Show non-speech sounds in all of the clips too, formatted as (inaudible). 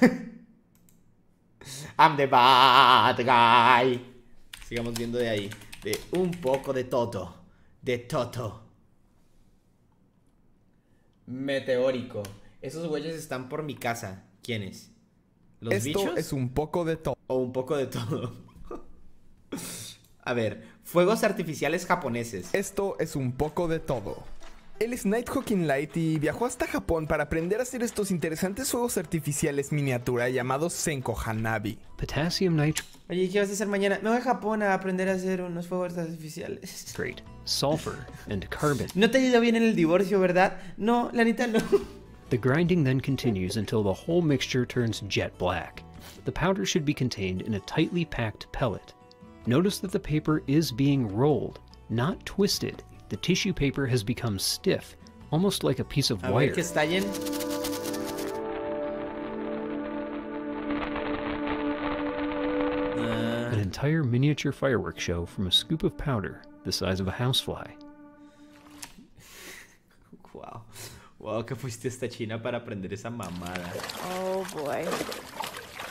(laughs) I'm the bad guy. Sigamos viendo de ahí. De un poco de todo. De todo. Meteórico. Esos güeyes están por mi casa. ¿Quiénes? ¿Los Esto es un poco de todo. O un poco de todo. (laughs) A ver, fuegos artificiales japoneses. Esto es un poco de todo. Él es Nighthawking Light y viajó hasta Japón para aprender a hacer estos interesantes fuegos artificiales miniatura llamados Senko Hanabi. Potassium nitrate. Oye, ¿qué vas a hacer mañana? Me voy a Japón a aprender a hacer unos fuegos artificiales. Great. Sulfur and carbon. No te ha ido bien en el divorcio, ¿verdad? No, la neta no. The grinding then continues until the whole mixture turns jet black. The powder should be contained in a tightly packed pellet. Notice that the paper is being rolled, not twisted. The tissue paper has become stiff, almost like a piece of a wire. Ver que estallen. Uh... An entire miniature fireworks show from a scoop of powder the size of a housefly. (laughs) wow. Wow, que fuiste esta China para aprender esa mamada. Oh boy.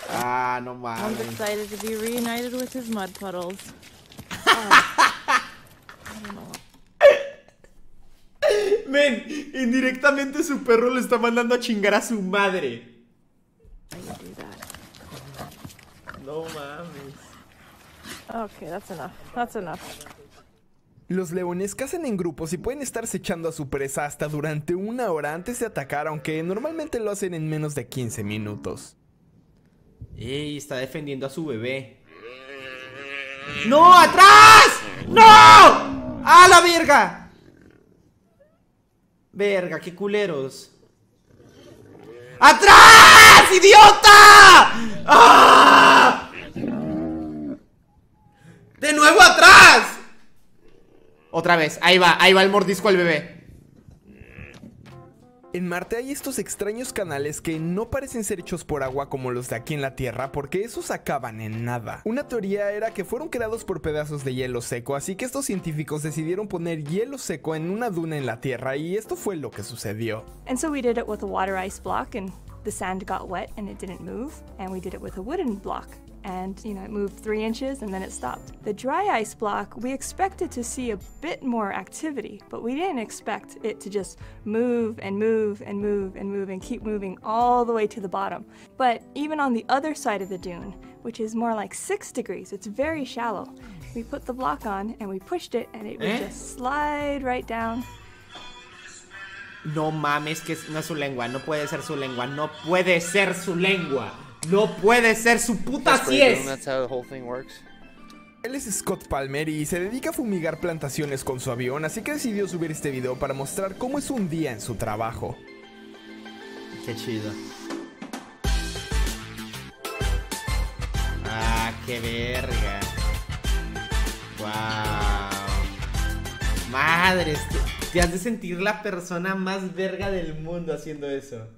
Ah, no mames. I'm excited to be reunited with his mud puddles. Indirectamente su perro le está mandando a chingar a su madre. No mames. Okay, that's enough. That's enough. Los leones cazan en grupos y pueden estar echando a su presa hasta durante una hora antes de atacar, aunque normalmente lo hacen en menos de 15 minutos. ¡Ey! Está defendiendo a su bebé. ¡No! ¡Atrás! ¡No! ¡A la verga! Verga, qué culeros. ¡Atrás! ¡Idiota! ¡Ah! ¡De nuevo atrás! Otra vez, ahí va, ahí va el mordisco al bebé. En Marte hay estos extraños canales que no parecen ser hechos por agua como los de aquí en la Tierra porque esos acaban en nada. Una teoría era que fueron creados por pedazos de hielo seco, así que estos científicos decidieron poner hielo seco en una duna en la Tierra y esto fue lo que sucedió. And so we did it with a water ice block and the sand got wet and it didn't move and we did it with a wooden block and you know it moved three inches and then it stopped. The dry ice block, we expected to see a bit more activity, but we didn't expect it to just move and move and move and move and keep moving all the way to the bottom. But even on the other side of the dune, which is more like six degrees, it's very shallow. We put the block on and we pushed it and it would eh? just slide right down. No mames, que no es su lengua, no puede ser su lengua, no puede ser su lengua. No puede ser su puta así es. Él es Scott Palmer y se dedica a fumigar plantaciones con su avión, así que decidió subir este video para mostrar cómo es un día en su trabajo. Qué chido. Ah, qué verga. Wow. Madre, te has de sentir la persona más verga del mundo haciendo eso.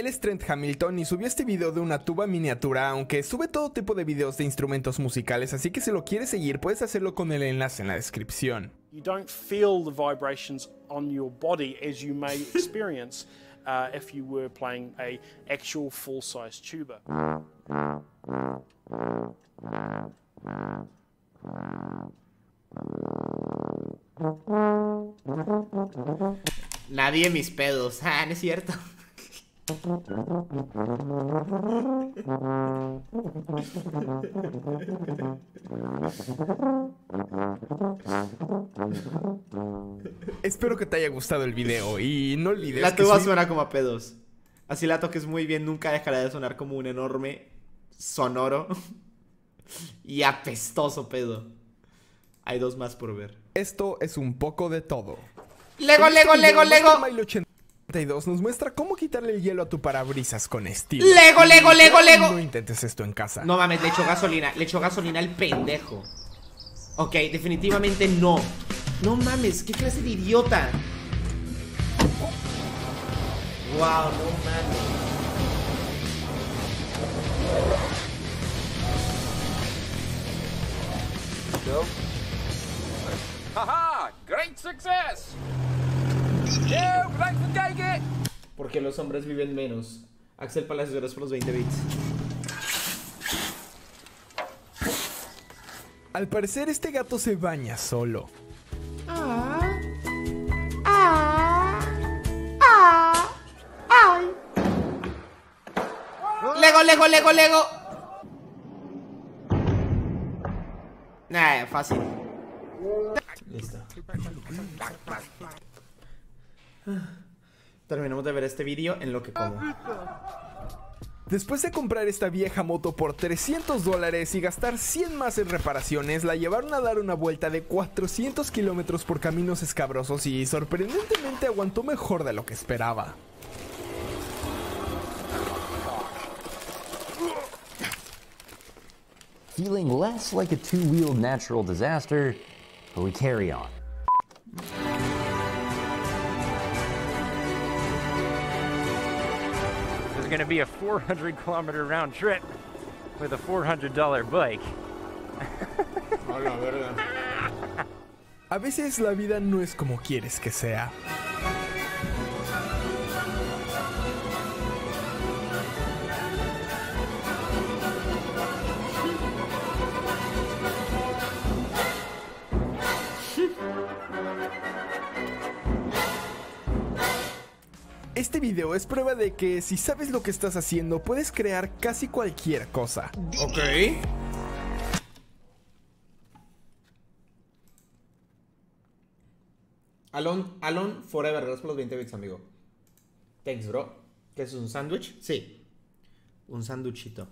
Él es Trent Hamilton y subió este video de una tuba miniatura, aunque sube todo tipo de videos de instrumentos musicales, así que si lo quieres seguir puedes hacerlo con el enlace en la descripción. You don't feel the vibrations on your body as you may (laughs) experience uh, if you were playing a actual full-size tuba. Nadie mis pedos, (laughs) ah, no es cierto. Espero que te haya gustado el video y no olvides La tuba suena como a pedos. Así la toques muy bien, nunca dejará de sonar como un enorme sonoro y apestoso pedo. Hay dos más por ver. Esto es un poco de todo. Lego, Lego, Lego, Lego nos muestra cómo quitarle el hielo a tu parabrisas con estilo. Lego, Lego, Lego, Lego. No intentes esto en casa. No mames, le echo gasolina, le echo gasolina al pendejo. Ok, definitivamente no. No mames, qué clase de idiota. Wow, no mames. Go. Haha! Great success! Yeah! Porque los hombres viven menos. Axel Palacios, gracias por los 20 bits. Al parecer este gato se baña solo. Lego, Lego, Lego, Lego. Nah, fácil. Listo. Terminamos de ver este vídeo en lo que como. Después de comprar esta vieja moto por 300 dólares y gastar 100 más en reparaciones, la llevaron a dar una vuelta de 400 kilómetros por caminos escabrosos y sorprendentemente aguantó mejor de lo que esperaba. Feeling less like a two-wheeled natural disaster, but we carry on. Going to be a 400 kilometer round trip with a $400 bike. (laughs) a veces la vida no es como quieres que sea. Este video es prueba de que si sabes lo que estás haciendo, puedes crear casi cualquier cosa. Ok. Alon, Alon Forever, gracias por los 20 bits, amigo. Thanks, bro. ¿Qué es un sándwich? Sí. Un sándwichito.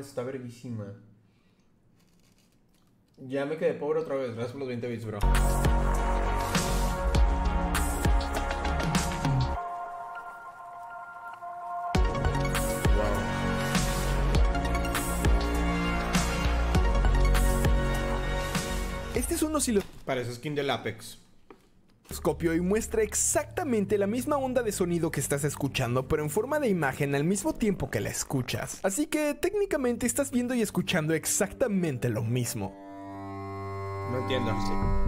Está verguísima. Ya me quedé pobre otra vez. Gracias por los 20 bits, bro. Este es un oscilo... Parece skin del Apex y muestra exactamente la misma onda de sonido que estás escuchando, pero en forma de imagen al mismo tiempo que la escuchas. Así que técnicamente estás viendo y escuchando exactamente lo mismo. No entiendo.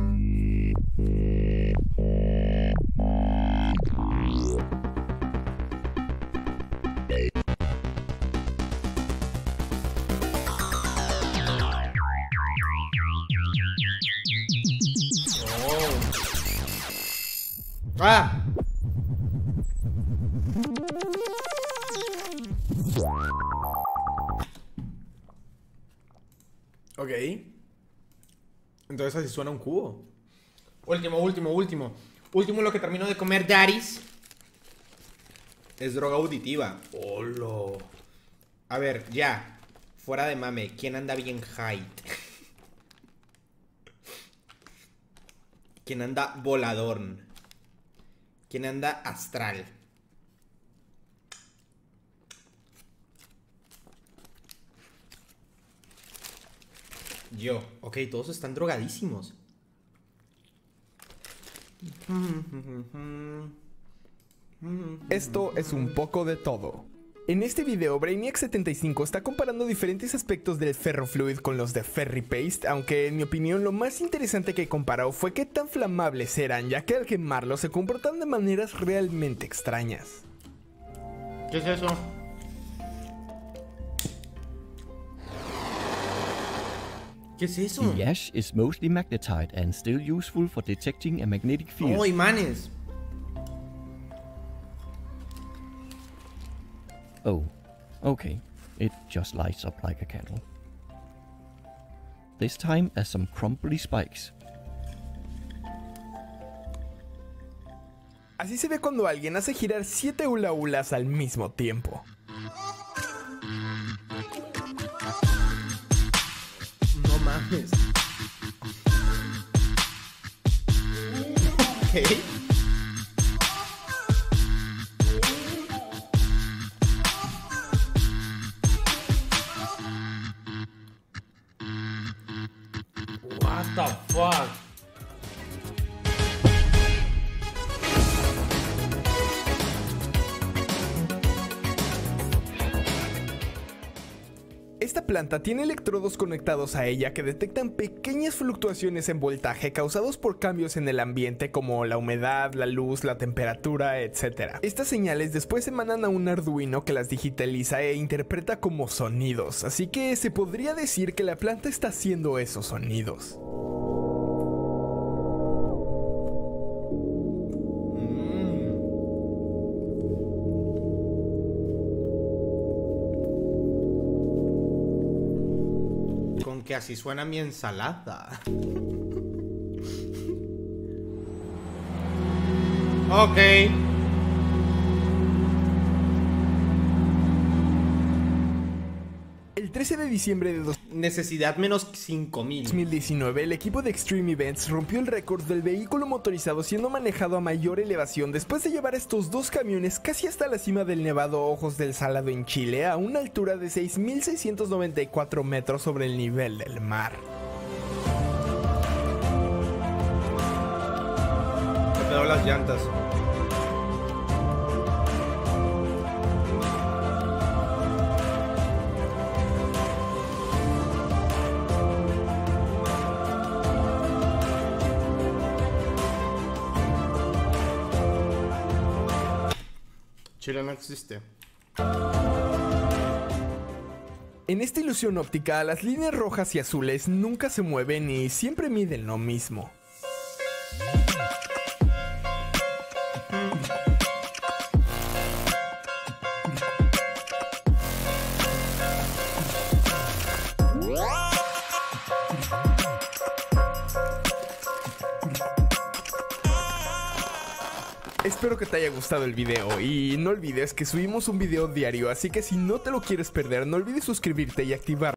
¡Ah! Ok. Entonces así suena un cubo. Último, último, último. Último lo que termino de comer Daris. Es droga auditiva. ¡Holo! A ver, ya. Fuera de mame. ¿Quién anda bien high? ¿Quién anda volador? ¿Quién anda astral? Yo. Ok, todos están drogadísimos. Esto es un poco de todo. En este video, Brainiac75 está comparando diferentes aspectos del Ferrofluid con los de Ferry Paste, aunque en mi opinión lo más interesante que comparó fue qué tan flamables eran, ya que al quemarlos se comportan de maneras realmente extrañas. ¿Qué es eso? ¿Qué es eso? The ash is mostly magnetite and still useful for detecting a magnetic field. Oh, imanes. Oh, okay. It just lights up like a candle. This time as some crumbly spikes. Así se ve cuando alguien hace girar 7 hula hulas al mismo tiempo. No mames. What the fuck? Esta planta tiene electrodos conectados a ella que detectan pequeñas fluctuaciones en voltaje causados por cambios en el ambiente como la humedad, la luz, la temperatura, etc. Estas señales después emanan a un Arduino que las digitaliza e interpreta como sonidos, así que se podría decir que la planta está haciendo esos sonidos. Que así suena mi ensalada. ok. El 13 de diciembre de Necesidad menos 5000. 2019, el equipo de Extreme Events rompió el récord del vehículo motorizado siendo manejado a mayor elevación después de llevar estos dos camiones casi hasta la cima del nevado Ojos del Salado en Chile a una altura de 6.694 metros sobre el nivel del mar. Me las llantas. En esta ilusión óptica, las líneas rojas y azules nunca se mueven y siempre miden lo mismo. Espero que te haya gustado el video y no olvides que subimos un video diario, así que si no te lo quieres perder, no olvides suscribirte y activar